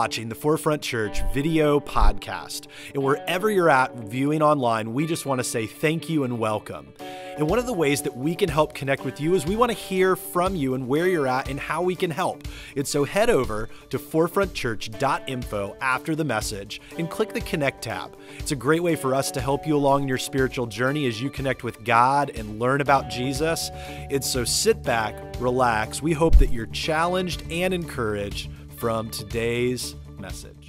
watching the Forefront Church video podcast. And wherever you're at viewing online, we just want to say thank you and welcome. And one of the ways that we can help connect with you is we want to hear from you and where you're at and how we can help. And so head over to forefrontchurch.info after the message and click the Connect tab. It's a great way for us to help you along your spiritual journey as you connect with God and learn about Jesus. And so sit back, relax. We hope that you're challenged and encouraged from today's message.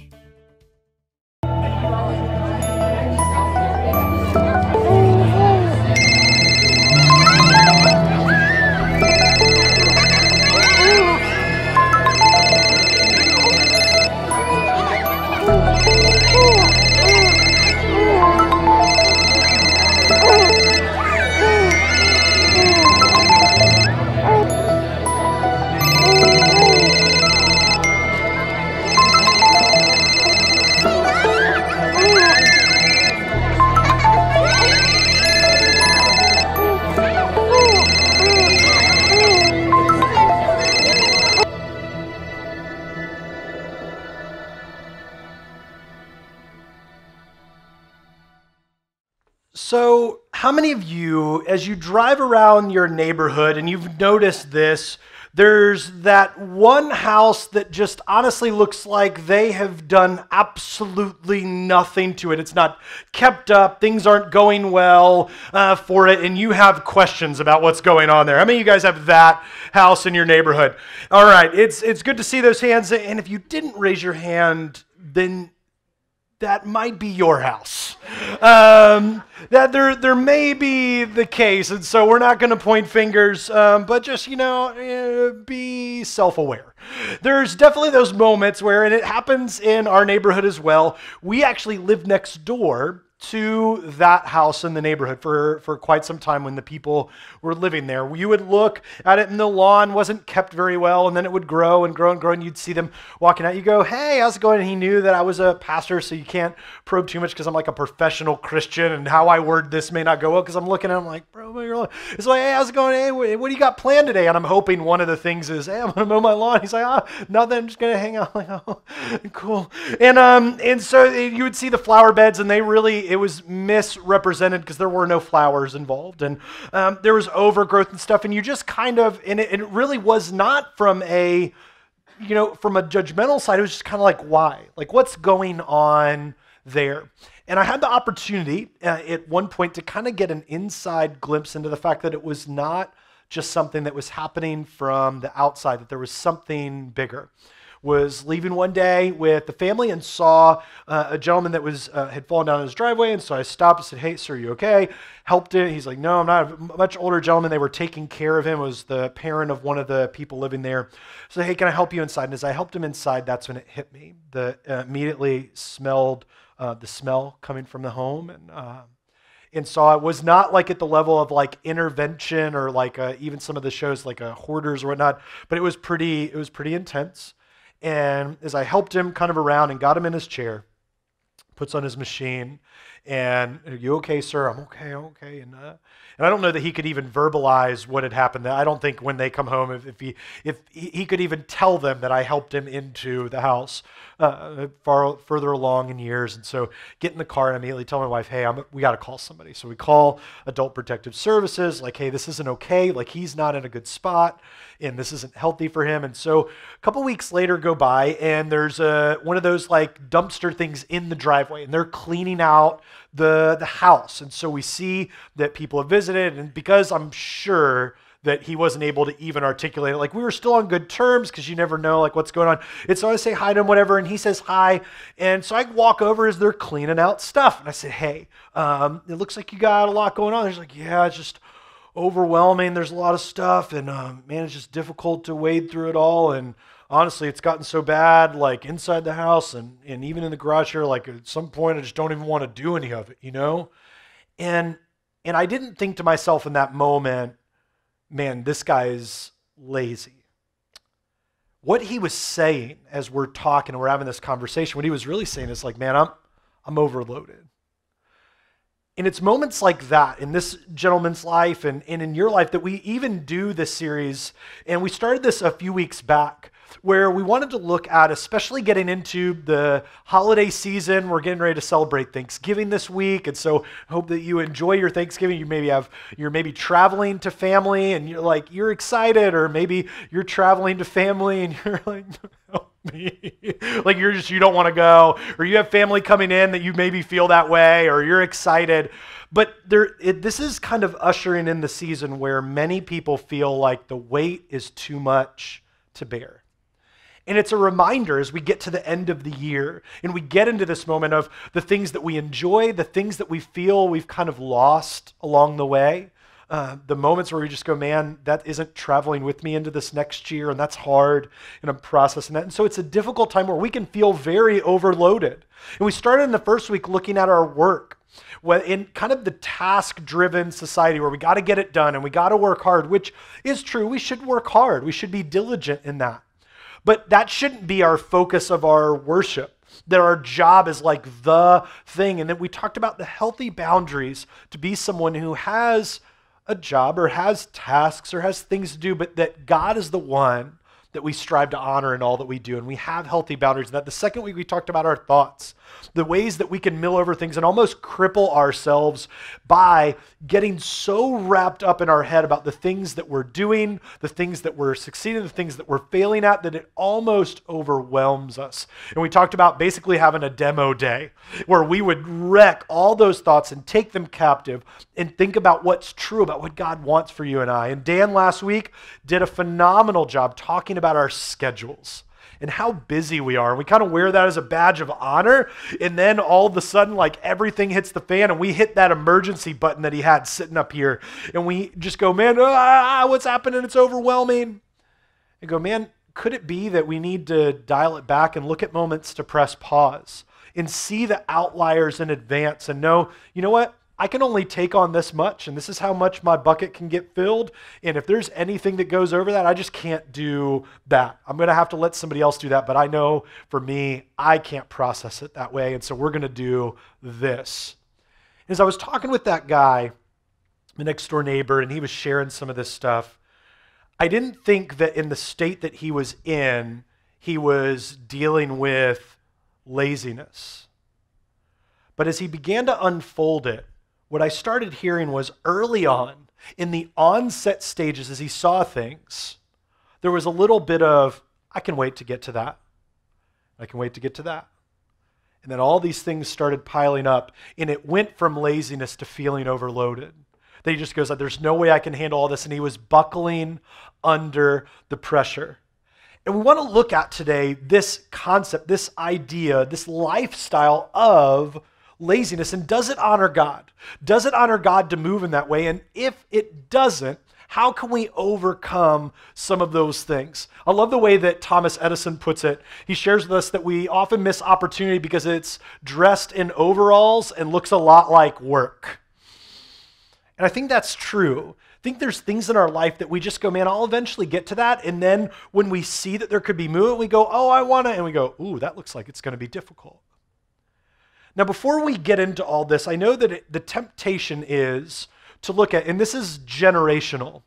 As you drive around your neighborhood and you've noticed this, there's that one house that just honestly looks like they have done absolutely nothing to it. It's not kept up, things aren't going well uh, for it, and you have questions about what's going on there. How many of you guys have that house in your neighborhood? All right, it's, it's good to see those hands. And if you didn't raise your hand, then that might be your house. Um, that there, there may be the case, and so we're not going to point fingers, um, but just, you know, uh, be self aware. There's definitely those moments where, and it happens in our neighborhood as well, we actually live next door to that house in the neighborhood for, for quite some time when the people were living there. You would look at it and the lawn wasn't kept very well, and then it would grow and grow and grow, and you'd see them walking out. You go, Hey, how's it going? And he knew that I was a pastor, so you can't probe too much because I'm like a professional Christian, and how I word this may not go well because I'm looking at him like, Bro, you're it's like, Hey, how's it going? Hey, what do you got planned today? And I'm hoping one of the things is, Hey, I'm going to mow my lawn. He's like, Ah, nothing. I'm just going to hang out. Like, Oh, cool. And, um, and so you would see the flower beds, and they really, it was misrepresented because there were no flowers involved. And um, there was overgrowth and stuff and you just kind of and it, it really was not from a you know from a judgmental side it was just kind of like why? Like what's going on there? And i had the opportunity uh, at one point to kind of get an inside glimpse into the fact that it was not just something that was happening from the outside that there was something bigger was leaving one day with the family and saw uh, a gentleman that was uh, had fallen down in his driveway. And so I stopped and said, "Hey, sir, are you okay?" Helped him. He's like, "No, I'm not." A much older gentleman. They were taking care of him. It was the parent of one of the people living there. So, hey, can I help you inside? And as I helped him inside, that's when it hit me. The uh, immediately smelled uh, the smell coming from the home and. Uh, and saw it was not like at the level of like intervention or like uh, even some of the shows like uh, hoarders or whatnot but it was pretty it was pretty intense and as I helped him kind of around and got him in his chair, puts on his machine, and are you okay, sir? I'm okay, okay. And, uh, and I don't know that he could even verbalize what had happened. I don't think when they come home, if, if he if he could even tell them that I helped him into the house uh, far further along in years. And so get in the car and immediately tell my wife, hey, I'm, we got to call somebody. So we call Adult Protective Services, like, hey, this isn't okay. Like he's not in a good spot and this isn't healthy for him. And so a couple weeks later go by, and there's a, one of those like dumpster things in the driveway, and they're cleaning out the, the house. And so we see that people have visited, and because I'm sure that he wasn't able to even articulate it. Like we were still on good terms because you never know like what's going on. And so I say hi to him, whatever, and he says hi. And so I walk over as they're cleaning out stuff, and I said, "Hey, um, it looks like you got a lot going on." He's like, "Yeah, it's just overwhelming. There's a lot of stuff, and um, man, it's just difficult to wade through it all. And honestly, it's gotten so bad, like inside the house and, and even in the garage here, like at some point, I just don't even want to do any of it, you know? And and I didn't think to myself in that moment, man, this guy's lazy. What he was saying as we're talking and we're having this conversation, what he was really saying is like, man, I'm I'm overloaded. And it's moments like that in this gentleman's life and, and in your life that we even do this series. And we started this a few weeks back where we wanted to look at, especially getting into the holiday season. We're getting ready to celebrate Thanksgiving this week, and so hope that you enjoy your Thanksgiving. You maybe have you're maybe traveling to family, and you're like you're excited, or maybe you're traveling to family, and you're like. me. like you're just you don't want to go or you have family coming in that you maybe feel that way or you're excited but there it, this is kind of ushering in the season where many people feel like the weight is too much to bear and it's a reminder as we get to the end of the year and we get into this moment of the things that we enjoy, the things that we feel we've kind of lost along the way. Uh, the moments where we just go, man, that isn't traveling with me into this next year, and that's hard, and I'm processing that. And so it's a difficult time where we can feel very overloaded. And we started in the first week looking at our work in kind of the task driven society where we got to get it done and we got to work hard, which is true. We should work hard, we should be diligent in that. But that shouldn't be our focus of our worship. That our job is like the thing. And then we talked about the healthy boundaries to be someone who has a job or has tasks or has things to do, but that God is the one that we strive to honor in all that we do. And we have healthy boundaries. And that the second week we talked about our thoughts, the ways that we can mill over things and almost cripple ourselves by getting so wrapped up in our head about the things that we're doing, the things that we're succeeding, the things that we're failing at, that it almost overwhelms us. And we talked about basically having a demo day where we would wreck all those thoughts and take them captive and think about what's true about what God wants for you and I. And Dan last week did a phenomenal job talking about our schedules and how busy we are. We kind of wear that as a badge of honor. And then all of a sudden, like everything hits the fan, and we hit that emergency button that he had sitting up here. And we just go, man, ah, what's happening? It's overwhelming. And go, man, could it be that we need to dial it back and look at moments to press pause and see the outliers in advance and know, you know what? I can only take on this much, and this is how much my bucket can get filled. And if there's anything that goes over that, I just can't do that. I'm going to have to let somebody else do that. But I know for me, I can't process it that way. And so we're going to do this. As I was talking with that guy, the next door neighbor, and he was sharing some of this stuff, I didn't think that in the state that he was in, he was dealing with laziness. But as he began to unfold it, what I started hearing was early on, in the onset stages, as he saw things, there was a little bit of, I can wait to get to that. I can wait to get to that. And then all these things started piling up, and it went from laziness to feeling overloaded. Then he just goes, There's no way I can handle all this. And he was buckling under the pressure. And we want to look at today this concept, this idea, this lifestyle of laziness and does it honor God? Does it honor God to move in that way? And if it doesn't, how can we overcome some of those things? I love the way that Thomas Edison puts it. He shares with us that we often miss opportunity because it's dressed in overalls and looks a lot like work. And I think that's true. I think there's things in our life that we just go, man, I'll eventually get to that. And then when we see that there could be movement, we go, oh, I want to. And we go, ooh, that looks like it's going to be difficult. Now, before we get into all this, I know that it, the temptation is to look at, and this is generational.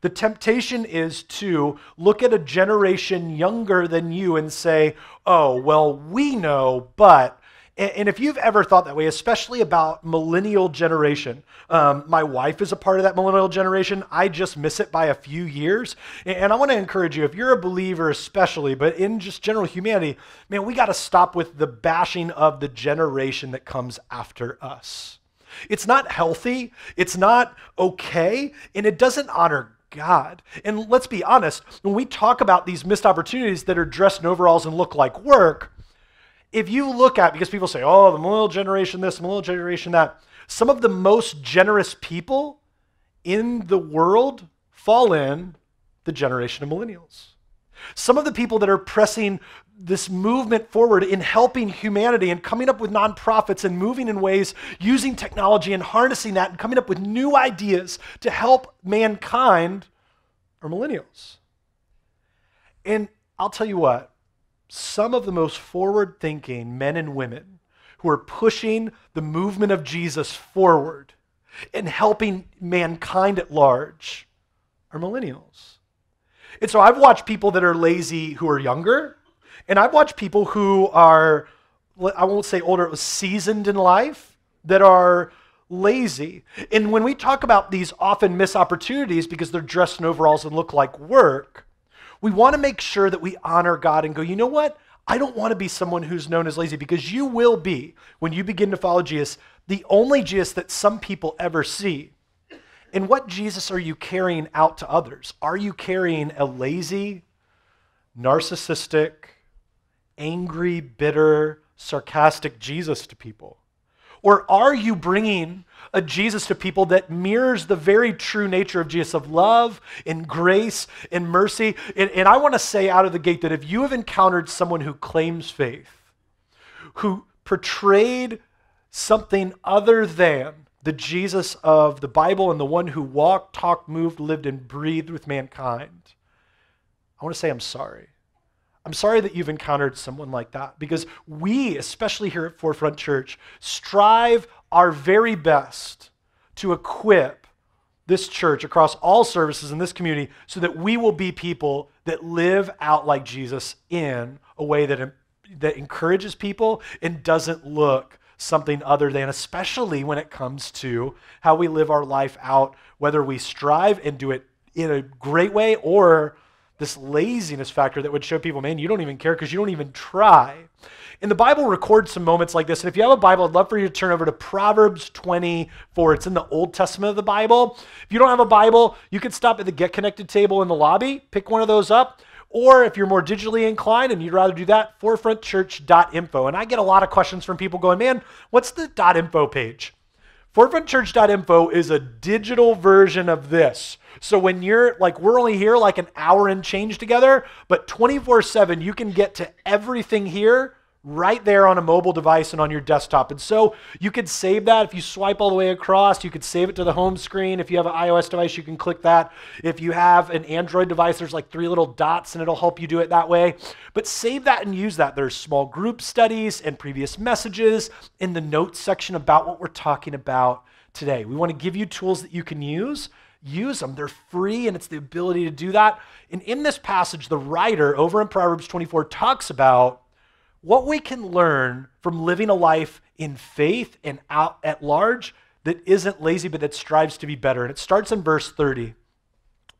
The temptation is to look at a generation younger than you and say, oh, well, we know, but and, if you've ever thought that way, especially about millennial generation, um, my wife is a part of that millennial generation. I just miss it by a few years. And, I want to encourage you, if you're a believer, especially, but in just general humanity, man, we got to stop with the bashing of the generation that comes after us. It's not healthy, it's not okay, and it doesn't honor God. And let's be honest, when we talk about these missed opportunities that are dressed in overalls and look like work, if you look at, because people say, oh, the millennial generation this, millennial generation that, some of the most generous people in the world fall in the generation of millennials. Some of the people that are pressing this movement forward in helping humanity and coming up with nonprofits and moving in ways using technology and harnessing that and coming up with new ideas to help mankind are millennials. And I'll tell you what, some of the most forward thinking men and women who are pushing the movement of Jesus forward and helping mankind at large are millennials. And so I've watched people that are lazy who are younger, and I've watched people who are, I won't say older, seasoned in life, that are lazy. And when we talk about these often missed opportunities because they're dressed in overalls and look like work, we want to make sure that we honor God and go, you know what? I don't want to be someone who's known as lazy because you will be, when you begin to follow Jesus, the only Jesus that some people ever see. And what Jesus are you carrying out to others? Are you carrying a lazy, narcissistic, angry, bitter, sarcastic Jesus to people? Or are you bringing a Jesus to people that mirrors the very true nature of Jesus of love and grace and mercy? And, and I want to say out of the gate that if you have encountered someone who claims faith, who portrayed something other than the Jesus of the Bible and the one who walked, talked, moved, lived, and breathed with mankind, I want to say I'm sorry. I'm sorry that you've encountered someone like that because we, especially here at Forefront Church, strive our very best to equip this church across all services in this community so that we will be people that live out like Jesus in a way that, that encourages people and doesn't look something other than, especially when it comes to how we live our life out, whether we strive and do it in a great way or this laziness factor that would show people, man, you don't even care because you don't even try. And the Bible records some moments like this. And if you have a Bible, I'd love for you to turn over to Proverbs 24. It's in the Old Testament of the Bible. If you don't have a Bible, you can stop at the Get Connected table in the lobby, pick one of those up. Or if you're more digitally inclined and you'd rather do that, forefrontchurch.info. And I get a lot of questions from people going, man, what's the .info page? Forefrontchurch.info is a digital version of this. So when you're like, we're only here like an hour and change together, but 24 7, you can get to everything here right there on a mobile device and on your desktop. And so you could save that if you swipe all the way across. You could save it to the home screen. If you have an iOS device, you can click that. If you have an Android device, there's like three little dots and it'll help you do it that way. But save that and use that. There's small group studies and previous messages in the notes section about what we're talking about today. We want to give you tools that you can use. Use them. They're free, and it's the ability to do that. And in this passage, the writer over in Proverbs 24 talks about what we can learn from living a life in faith and out at large that isn't lazy but that strives to be better. And it starts in verse 30. It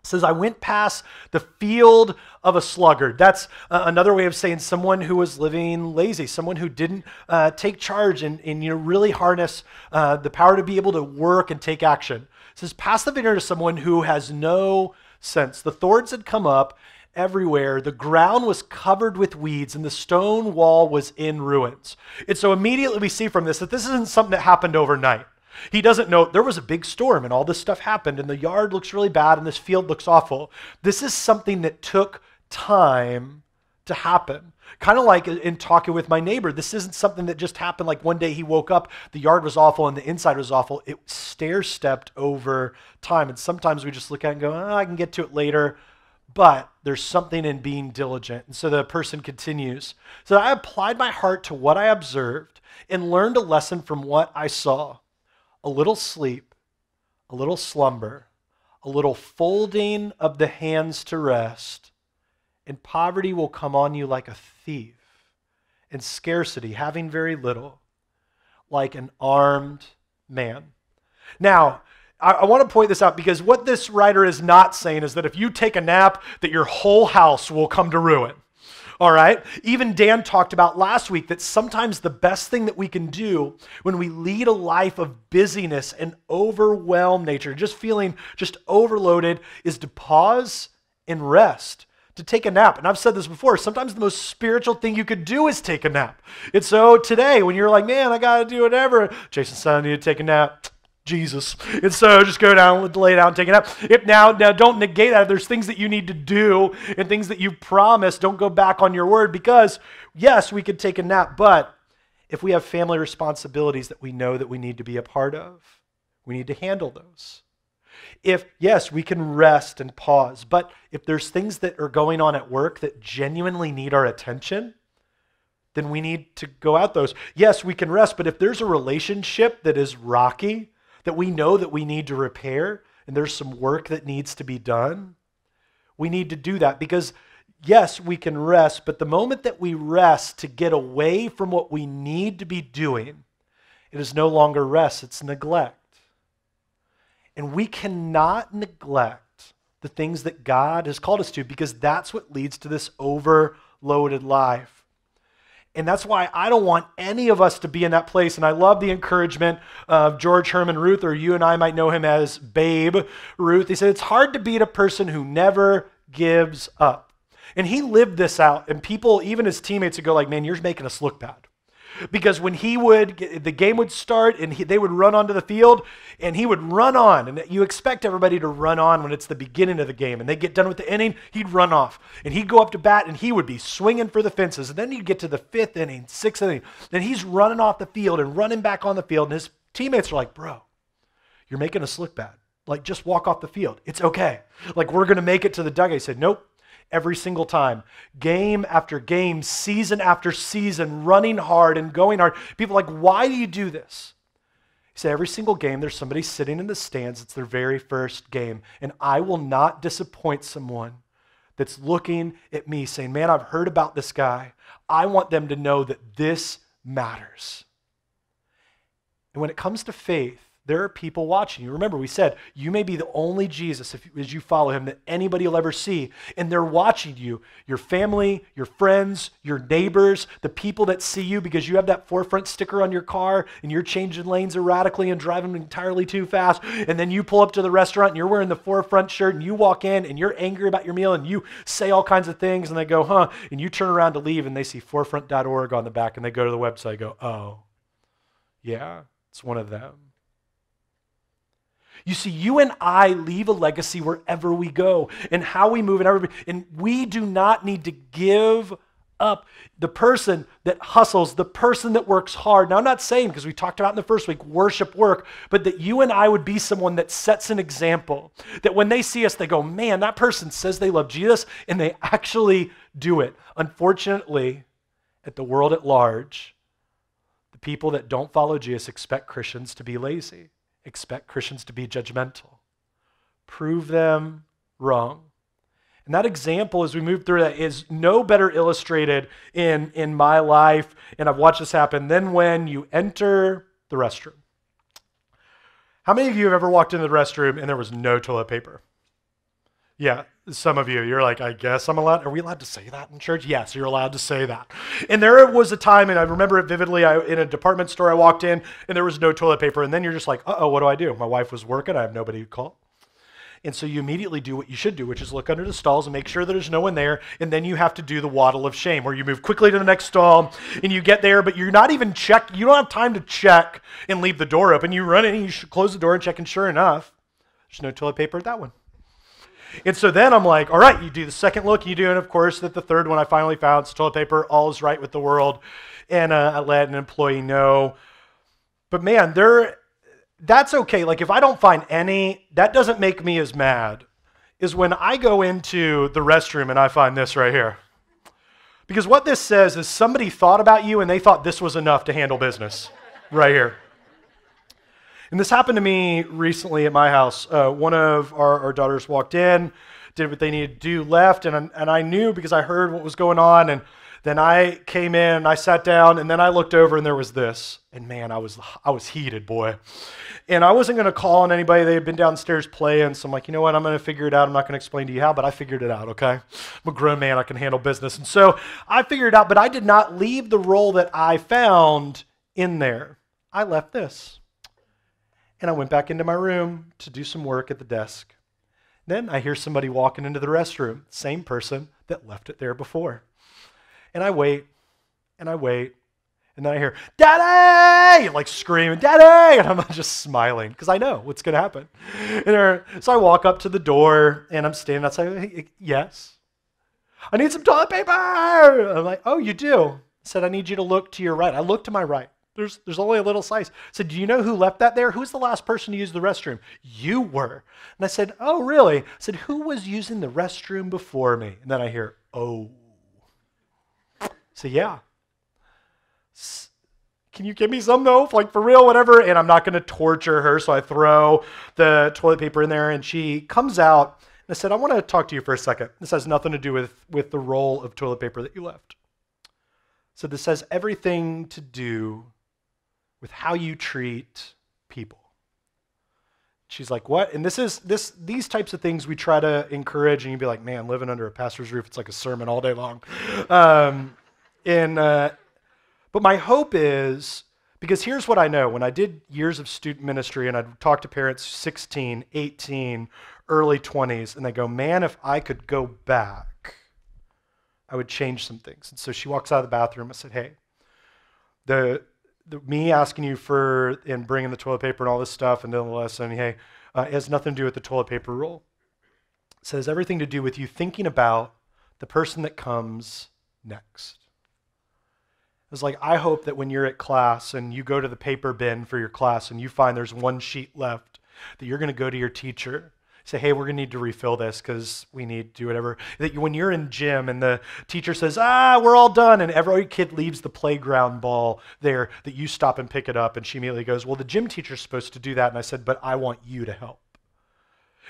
says, I went past the field of a sluggard. That's uh, another way of saying someone who was living lazy, someone who didn't uh, take charge and, and you know, really harness uh, the power to be able to work and take action. It says, pass the vineyard to someone who has no sense. The thorns had come up everywhere. The ground was covered with weeds, and the stone wall was in ruins. And so immediately we see from this that this isn't something that happened overnight. He doesn't know there was a big storm and all this stuff happened, and the yard looks really bad and this field looks awful. This is something that took time to happen. Kind of like in talking with my neighbor, this isn't something that just happened like one day he woke up, the yard was awful and the inside was awful. It stair stepped over time. And sometimes we just look at it and go, oh, I can get to it later but there's something in being diligent. And so the person continues. So I applied my heart to what I observed and learned a lesson from what I saw. A little sleep, a little slumber, a little folding of the hands to rest, and poverty will come on you like a thief, and scarcity, having very little, like an armed man. Now, I, I want to point this out because what this writer is not saying is that if you take a nap, that your whole house will come to ruin. All right? Even Dan talked about last week that sometimes the best thing that we can do when we lead a life of busyness and overwhelmed nature, just feeling just overloaded, is to pause and rest, to take a nap. And I've said this before, sometimes the most spiritual thing you could do is take a nap. And so today, when you're like, man, I got to do whatever, Jason said, I need to take a nap. Jesus. And so just go down, lay down, take it up. If now, now don't negate that. If there's things that you need to do and things that you promised, don't go back on your word because yes, we could take a nap, but if we have family responsibilities that we know that we need to be a part of, we need to handle those. If, yes, we can rest and pause, but if there's things that are going on at work that genuinely need our attention, then we need to go out those. Yes, we can rest, but if there's a relationship that is rocky, that we know that we need to repair and there's some work that needs to be done, We need to do that because, yes, we can rest, but the moment that we rest to get away from what we need to be doing, it is no longer rest, it's neglect. And we cannot neglect the things that God has called us to because that's what leads to this overloaded life. And that's why I don't want any of us to be in that place. And I love the encouragement of George Herman Ruth, or you and I might know him as Babe Ruth. He said, It's hard to beat a person who never gives up. And he lived this out. And people, even his teammates, would go like, Man, you're making us look bad because when he would the game would start and he, they would run onto the field and he would run on. And you expect everybody to run on when it's the beginning of the game. And they get done with the inning he'd run off. And he'd go up to bat and he would be swinging for the fences. And then you'd get to the fifth inning sixth inning. Then he's running off the field and running back on the field. And his teammates are like bro you're making us look bad. Like just walk off the field. It's okay. Like we're going to make it to the dugout. He said nope every single time. Game after game, season after season, running hard and going hard. People like, why do you do this? Said, every single game, there's somebody sitting in the stands. It's their very first game. And I will not disappoint someone that's looking at me saying, man, I've heard about this guy. I want them to know that this matters. And when it comes to faith, there are people watching you. Remember, we said you may be the only Jesus if, as you follow him that anybody will ever see. And they're watching you your family, your friends, your neighbors, the people that see you because you have that forefront sticker on your car and you're changing lanes erratically and driving entirely too fast. And then you pull up to the restaurant and you're wearing the forefront shirt and you walk in and you're angry about your meal and you say all kinds of things and they go, huh? And you turn around to leave and they see forefront.org on the back and they go to the website and go, oh, yeah, it's one of them. You see, you and I leave a legacy wherever we go and how we move and everybody. And we do not need to give up the person that hustles, the person that works hard. Now, I'm not saying, because we talked about in the first week, worship work, but that you and I would be someone that sets an example. That when they see us, they go, man, that person says they love Jesus, and they actually do it. Unfortunately, at the world at large, the people that don't follow Jesus expect Christians to be lazy expect Christians to be judgmental. Prove them wrong. And that example, as we move through that, is no better illustrated in, in my life, and I've watched this happen, than when you enter the restroom. How many of you have ever walked into the restroom and there was no toilet paper? Yeah, some of you, you're like, I guess I'm allowed. Are we allowed to say that in church? Yes, you're allowed to say that. And there was a time, and I remember it vividly. I, in a department store, I walked in, and there was no toilet paper. And then you're just like, uh oh, what do I do? My wife was working. I have nobody to call. And so you immediately do what you should do, which is look under the stalls and make sure that there's no one there. And then you have to do the waddle of shame, where you move quickly to the next stall and you get there, but you're not even check. You don't have time to check and leave the door open. You run in, and you close the door and check, and sure enough, there's no toilet paper at that one. And so then I'm like, all right, you do the second look, you do, and of course, that the third one I finally found, toilet paper, all is right with the world. And uh, I let an employee know. But man, there, that's okay. Like if I don't find any, that doesn't make me as mad is when I go into the restroom and I find this right here. Because what this says is somebody thought about you and they thought this was enough to handle business right here. And this happened to me recently at my house. Uh, one of our, our, daughters walked in, did what they needed to do, left, and, and I knew because I heard what was going on. And then I came in, I sat down, and then I looked over, and there was this. And man, I was I was heated, boy. And I wasn't going to call on anybody. They had been downstairs playing, so I'm like, you know what? I'm going to figure it out. I'm not going to explain to you how, but I figured it out. Okay, I'm a grown man. I can handle business, and so I figured it out. But I did not leave the role that I found in there. I left this and I went back into my room to do some work at the desk. Then I hear somebody walking into the restroom, same person that left it there before. And I wait, and I wait, and then I hear, Daddy! Like screaming, Daddy! And I'm just smiling because I know what's going to happen. And so I walk up to the door, and I'm standing outside. Hey, yes. I need some toilet paper. I'm like, oh, you do? I said, I need you to look to your right. I look to my right. There's, there's only a little slice. Said, Do you know who left that there? Who's the last person to use the restroom? You were. And I said, Oh, really? I said, Who was using the restroom before me? And then I hear, Oh. So, yeah. Can you give me some though? Like for real, whatever. And I'm not going to torture her. So I throw the toilet paper in there and she comes out. And I said, I want to talk to you for a second. This has nothing to do with, with the roll of toilet paper that you left. So this has everything to do with how you treat people. She's like, "What?" And this is this these types of things we try to encourage, and you'd be like, "Man, living under a pastor's roof, it's like a sermon all day long." Um, and uh, but my hope is because here's what I know: when I did years of student ministry, and I'd talk to parents 16, 18, early 20s, and they go, "Man, if I could go back, I would change some things." And so she walks out of the bathroom. I said, "Hey, the the, me asking you for and bringing the toilet paper and all this stuff and then the lesson, hey, uh, it has nothing to do with the toilet paper roll. It says everything to do with you thinking about the person that comes next. It's like, I hope that when you're at class and you go to the paper bin for your class and you find there's one sheet left, that you're going to go to your teacher say, hey, we're going to need to refill this because we need to do whatever. That when you're in gym and the teacher says, ah, we're all done, and every kid leaves the playground ball there, that you stop and pick it up. And she immediately goes, well, the gym teacher's supposed to do that. And I said, but I want you to help.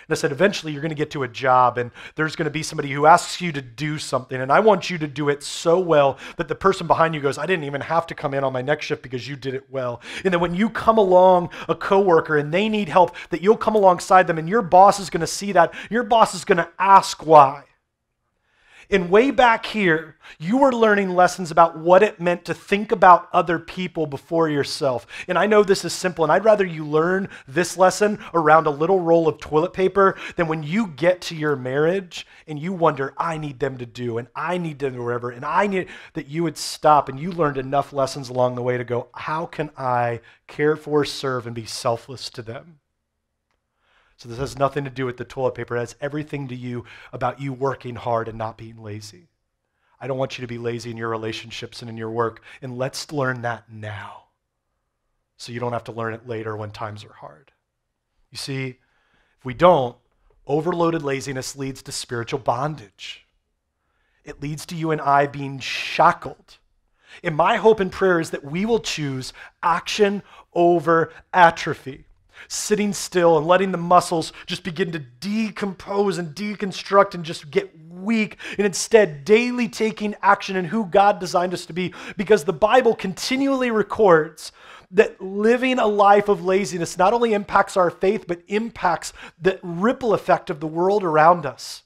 And I said, eventually you're going to get to a job and there's going to be somebody who asks you to do something. And I want you to do it so well that the person behind you goes, I didn't even have to come in on my next shift because you did it well. And then when you come along a coworker and they need help, that you'll come alongside them and your boss is going to see that. Your boss is going to ask why. And way back here, you were learning lessons about what it meant to think about other people before yourself. And I know this is simple, and I'd rather you learn this lesson around a little roll of toilet paper than when you get to your marriage and you wonder, I need them to do, and I need them to whatever, and I need that you would stop and you learned enough lessons along the way to go, how can I care for, serve, and be selfless to them? So this has nothing to do with the toilet paper. It has everything to you about you working hard and not being lazy. I don't want you to be lazy in your relationships and in your work. And let's learn that now so you don't have to learn it later when times are hard. You see, if we don't, overloaded laziness leads to spiritual bondage. It leads to you and I being shackled. And my hope and prayer is that we will choose action over atrophy sitting still and letting the muscles just begin to decompose and deconstruct and just get weak, and instead daily taking action in who God designed us to be. Because the Bible continually records that living a life of laziness not only impacts our faith, but impacts the ripple effect of the world around us.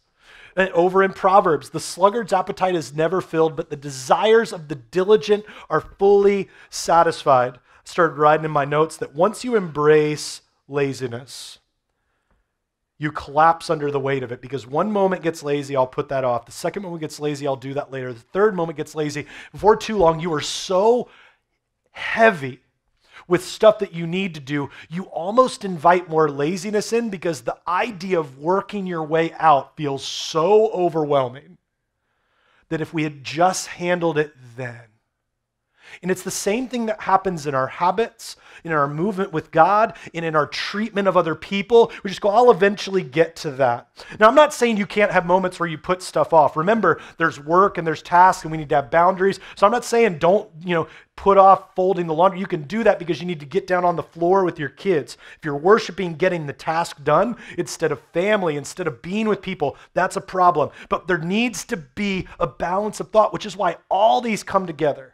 And over in Proverbs, the sluggard's appetite is never filled, but the desires of the diligent are fully satisfied started writing in my notes that once you embrace laziness, you collapse under the weight of it because one moment gets lazy, I'll put that off. The second moment gets lazy, I'll do that later. The third moment gets lazy. Before too long, you are so heavy with stuff that you need to do, you almost invite more laziness in because the idea of working your way out feels so overwhelming that if we had just handled it then, and it's the same thing that happens in our habits, in our movement with God, and in our treatment of other people. We just go, I'll eventually get to that. Now, I'm not saying you can't have moments where you put stuff off. Remember, there's work and there's tasks, and we need to have boundaries. So I'm not saying don't, you know, put off folding the laundry. You can do that because you need to get down on the floor with your kids. If you're worshiping getting the task done instead of family, instead of being with people, that's a problem. But there needs to be a balance of thought, which is why all these come together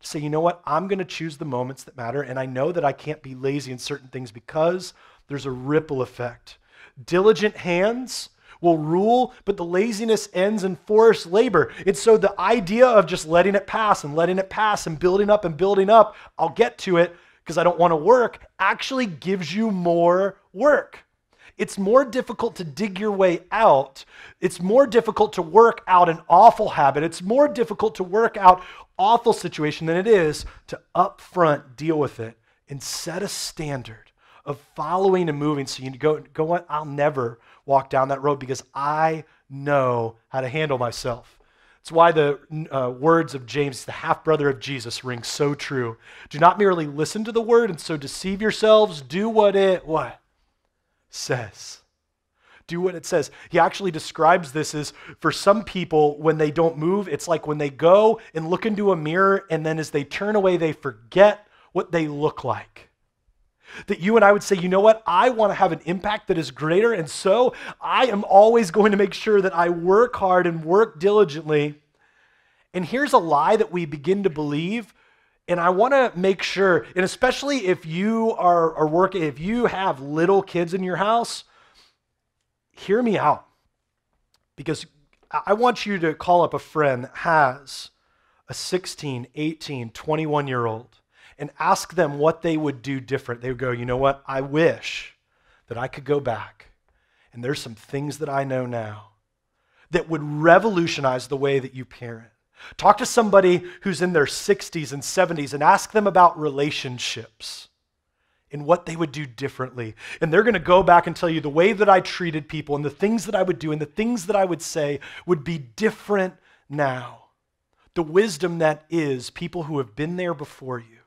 to say, you know what, I'm going to choose the moments that matter, and I know that I can't be lazy in certain things because there's a ripple effect. Diligent hands will rule, but the laziness ends in forced labor. And so the idea of just letting it pass and letting it pass and building up and building up, I'll get to it because I don't want to work, actually gives you more work. It's more difficult to dig your way out. It's more difficult to work out an awful habit. It's more difficult to work out awful situation than it is to upfront deal with it and set a standard of following and moving. So you go, go on, I'll never walk down that road because I know how to handle myself. It's why the uh, words of James, the half brother of Jesus, ring so true. Do not merely listen to the word and so deceive yourselves. Do what it what says. Do what it says. He actually describes this as for some people, when they don't move, it's like when they go and look into a mirror, and then as they turn away, they forget what they look like. That you and I would say, you know what? I want to have an impact that is greater. And so I am always going to make sure that I work hard and work diligently. And here's a lie that we begin to believe. And I want to make sure, and especially if you are, are working, if you have little kids in your house, hear me out. Because I want you to call up a friend that has a 16, 18, 21 year old and ask them what they would do different. They would go, you know what? I wish that I could go back and there's some things that I know now that would revolutionize the way that you parent. Talk to somebody who's in their 60s and 70s and ask them about relationships and what they would do differently. And they're going to go back and tell you the way that I treated people and the things that I would do and the things that I would say would be different now. The wisdom that is people who have been there before you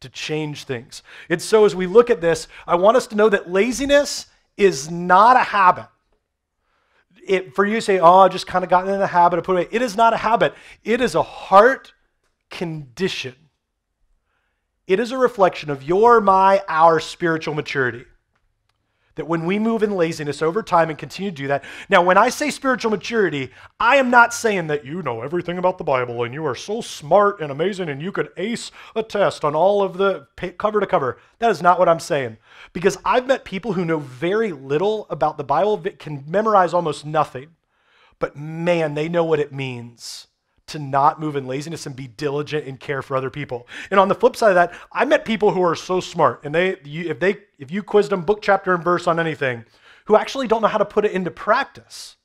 to change things. And so, as we look at this, I want us to know that laziness is not a habit. It, for you to say, oh, I just kind of gotten in the habit of putting it, it is not a habit. It is a heart condition. It is a reflection of your, my, our spiritual maturity. That when we move in laziness over time and continue to do that. Now, when I say spiritual maturity, I am not saying that you know everything about the Bible and you are so smart and amazing and you could ace a test on all of the cover to cover. That is not what I'm saying. Because I've met people who know very little about the Bible, can memorize almost nothing, but man, they know what it means to not move in laziness and be diligent and care for other people. And on the flip side of that, I met people who are so smart, and they, you, if they, if you quizzed them book, chapter, and verse on anything, who actually don't know how to put it into practice.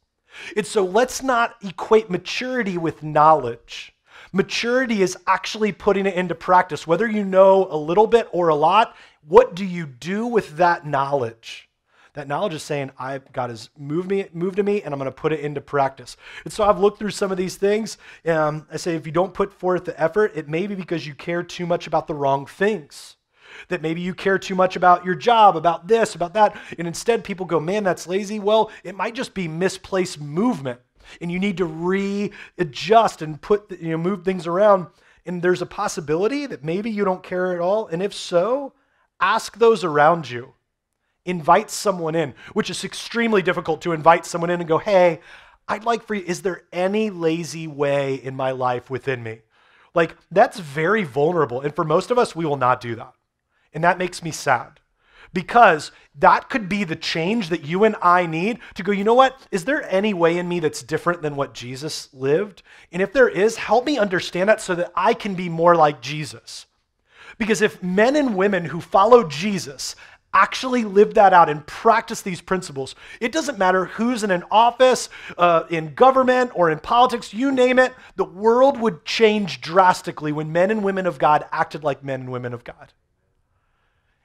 And so let's not equate maturity with knowledge. Maturity is actually putting it into practice. Whether you know a little bit or a lot, what do you do with that knowledge? That knowledge is saying, I God has moved me, moved to me, and I'm going to put it into practice. And so I've looked through some of these things. Um, I say, if you don't put forth the effort, it may be because you care too much about the wrong things. That maybe you care too much about your job, about this, about that. And instead, people go, man, that's lazy. Well, it might just be misplaced movement. And you need to readjust and put, you know, move things around. And there's a possibility that maybe you don't care at all. And if so, ask those around you invite someone in, which is extremely difficult to invite someone in and go, hey, I'd like for you, is there any lazy way in my life within me? Like, that's very vulnerable. And for most of us, we will not do that. And that makes me sad because that could be the change that you and I need to go, you know what? Is there any way in me that's different than what Jesus lived? And if there is, help me understand that so that I can be more like Jesus. Because if men and women who follow Jesus actually live that out and practice these principles. It doesn't matter who's in an office, uh, in government, or in politics, you name it, the world would change drastically when men and women of God acted like men and women of God.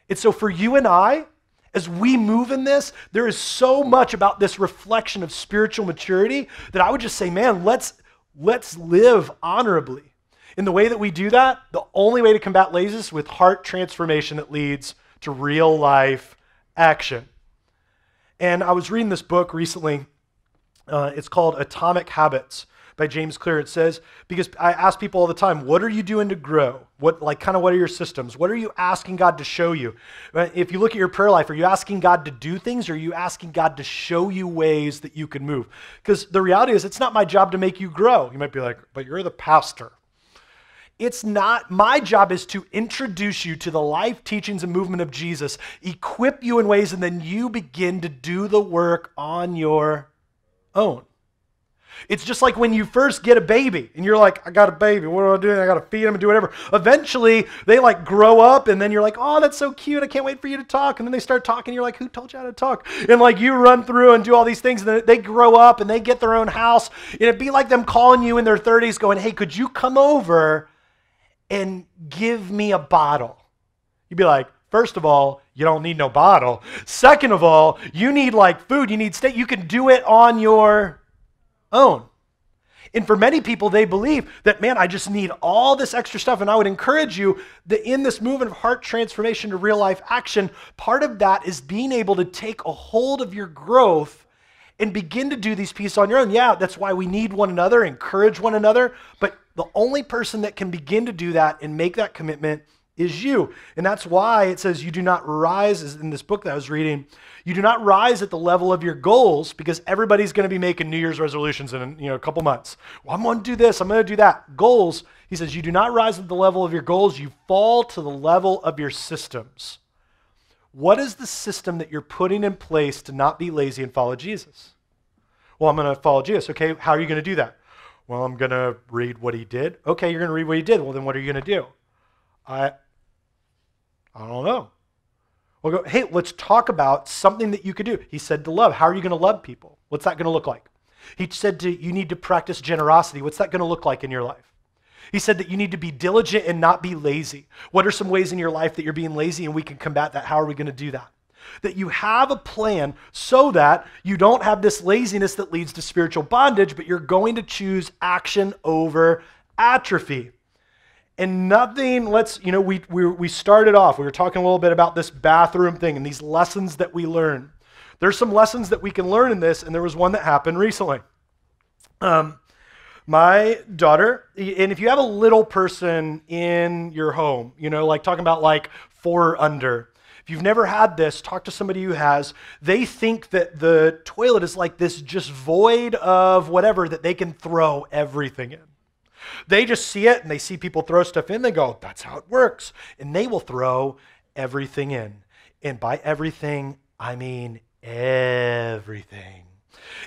And so for you and I, as we move in this, there is so much about this reflection of spiritual maturity that I would just say, man, let's let's live honorably. In the way that we do that, the only way to combat laziness with heart transformation that leads to real life action. And I was reading this book recently. Uh, it's called Atomic Habits by James Clear. It says, because I ask people all the time, what are you doing to grow? What, like, kind of what are your systems? What are you asking God to show you? If you look at your prayer life, are you asking God to do things or are you asking God to show you ways that you can move? Because the reality is, it's not my job to make you grow. You might be like, but you're the pastor. It's not, my job is to introduce you to the life, teachings, and movement of Jesus, equip you in ways, and then you begin to do the work on your own. It's just like when you first get a baby and you're like, I got a baby. What do I do? I got to feed him and do whatever. Eventually, they like grow up and then you're like, oh, that's so cute. I can't wait for you to talk. And then they start talking. You're like, who told you how to talk? And like you run through and do all these things. And then they grow up and they get their own house. And it'd be like them calling you in their 30s going, hey, could you come over and give me a bottle. You'd be like, first of all, you don't need no bottle. Second of all, you need like food, you need steak. You can do it on your own. And for many people, they believe that, man, I just need all this extra stuff. And I would encourage you that in this movement of heart transformation to real life action, part of that is being able to take a hold of your growth and begin to do these pieces on your own. Yeah, that's why we need one another, encourage one another. But the only person that can begin to do that and make that commitment is you. And that's why it says you do not rise, in this book that I was reading, you do not rise at the level of your goals because everybody's going to be making New Year's resolutions in you know, a couple months. Well, I'm going to do this, I'm going to do that. Goals, he says, you do not rise at the level of your goals, you fall to the level of your systems. What is the system that you're putting in place to not be lazy and follow Jesus? Well, I'm going to follow Jesus. Okay, how are you going to do that? Well, I'm going to read what he did. Okay, you're going to read what he did. Well, then what are you going to do? I I don't know. We'll go, hey, let's talk about something that you could do. He said to love. How are you going to love people? What's that going to look like? He said to you need to practice generosity. What's that going to look like in your life? He said that you need to be diligent and not be lazy. What are some ways in your life that you're being lazy and we can combat that? How are we going to do that? That you have a plan so that you don't have this laziness that leads to spiritual bondage, but you're going to choose action over atrophy. And nothing, let's, you know, we, we, we started off, we were talking a little bit about this bathroom thing and these lessons that we learn. There's some lessons that we can learn in this, and there was one that happened recently. Um, my daughter, and if you have a little person in your home, you know, like talking about like four under, if you've never had this, talk to somebody who has. They think that the toilet is like this just void of whatever that they can throw everything in. They just see it and they see people throw stuff in. They go, that's how it works. And they will throw everything in. And by everything, I mean everything.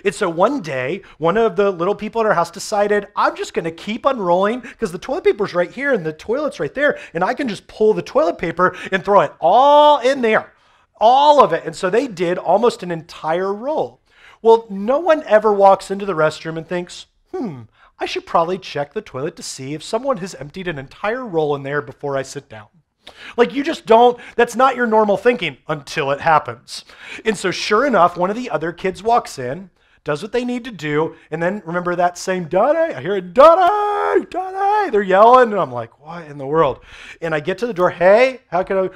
And so one day, one of the little people in our house decided, I'm just going to keep unrolling because the toilet paper's right here and the toilet's right there. And I can just pull the toilet paper and throw it all in there, all of it. And so they did almost an entire roll. Well, no one ever walks into the restroom and thinks, hmm, I should probably check the toilet to see if someone has emptied an entire roll in there before I sit down. Like you just don't, that's not your normal thinking until it happens. And so, sure enough, one of the other kids walks in, does what they need to do, and then remember that same Daddy? I hear it, Daddy, Daddy. They're yelling, and I'm like, what in the world? And I get to the door, hey, how can I?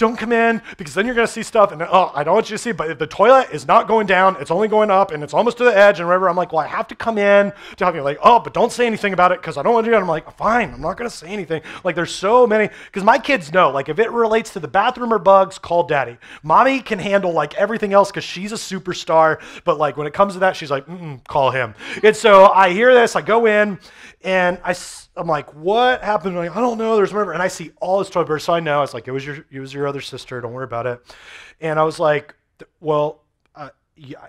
Don't come in because then you're going to see stuff and oh i don't want you to see but the toilet is not going down it's only going up and it's almost to the edge and whatever i'm like well i have to come in to help you like oh but don't say anything about it because i don't want to do it i'm like fine i'm not going to say anything. Like there's so many because my kids know like if it relates to the bathroom or bugs call daddy. Mommy can handle like everything else because she's a superstar but like when it comes to that she's like mm call him. And so i hear this i go in and i I'm like, what happened? I'm like, I don't know. There's whatever. And I see all this toilet paper. So I know. I was like, it was your, it was your other sister. Don't worry about it. And I was like, well, uh,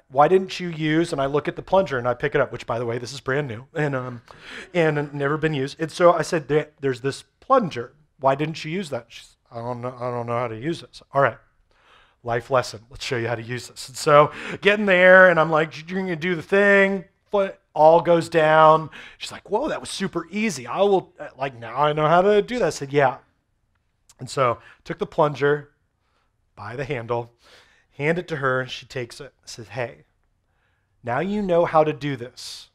why didn't you use? And I look at the plunger and I pick it up, which by the way, this is brand new and um, and never been used. And so I said, there's this plunger. Why didn't you use that? She's, I don't know. I don't know how to use this. All right life lesson. Let's show you how to use this. And so getting there, and I'm like, you're going to do the thing all goes down. She's like, whoa, that was super easy. I will, like, now I know how to do that. I said, yeah. And so took the plunger by the handle, hand it to her. She takes it. Says, hey, now you know how to do this.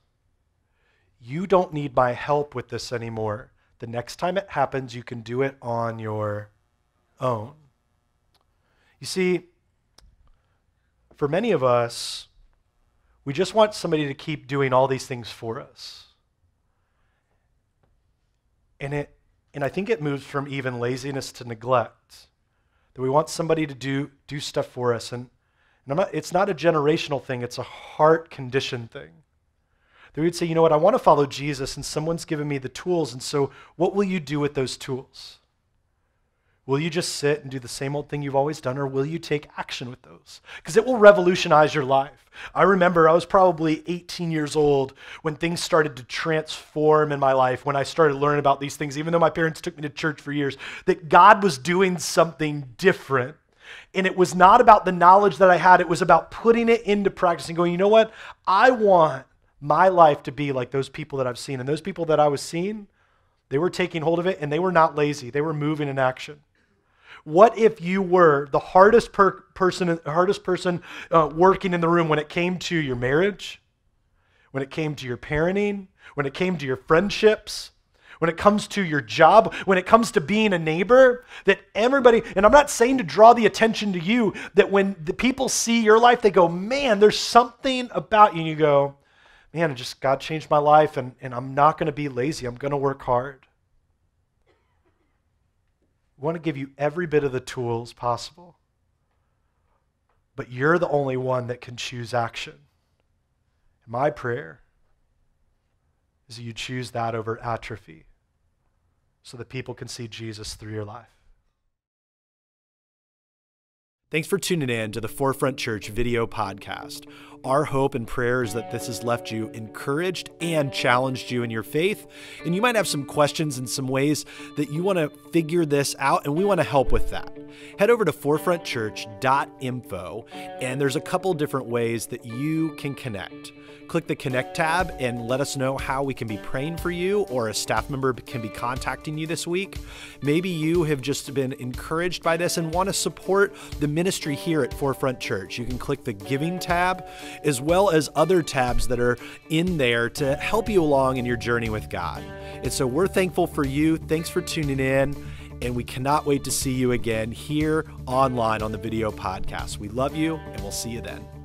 You don't need my help with this anymore. The next time it happens, you can do it on your own. You see, for many of us, we just want somebody to keep doing all these things for us. And it and I think it moves from even laziness to neglect. That we want somebody to do do stuff for us and, and not, it's not a generational thing, it's a heart condition thing. That we would say, you know what, I want to follow Jesus and someone's given me the tools, and so what will you do with those tools? Will you just sit and do the same old thing you've always done, or will you take action with those? Because it will revolutionize your life. I remember I was probably 18 years old when things started to transform in my life, when I started learning about these things, even though my parents took me to church for years, that God was doing something different. And it was not about the knowledge that I had, it was about putting it into practice and going, you know what? I want my life to be like those people that I've seen. And those people that I was seeing, they were taking hold of it and they were not lazy, they were moving in action. What if you were the hardest per- person, hardest person uh, working in the room when it came to your marriage, when it came to your parenting, when it came to your friendships, when it comes to your job, when it comes to being a neighbor, that everybody, and I'm not saying to draw the attention to you, that when the people see your life, they go, man, there's something about you. And you go, man, I just God changed my life, and, and I'm not going to be lazy. I'm going to work hard. We want to give you every bit of the tools possible. But you're the only one that can choose action. My prayer is that you choose that over atrophy so that people can see Jesus through your life. Thanks for tuning in to the Forefront Church video podcast. Our hope and prayer is that this has left you encouraged and challenged you in your faith. And you might have some questions and some ways that you want to figure this out, and we want to help with that. Head over to forefrontchurch.info, and there's a couple different ways that you can connect click the Connect tab and let us know how we can be praying for you or a staff member can be contacting you this week. Maybe you have just been encouraged by this and want to support the ministry here at Forefront Church. You can click the Giving tab as well as other tabs that are in there to help you along in your journey with God. And so we're thankful for you. Thanks for tuning in and we cannot wait to see you again here online on the video podcast. We love you, and we'll see you then.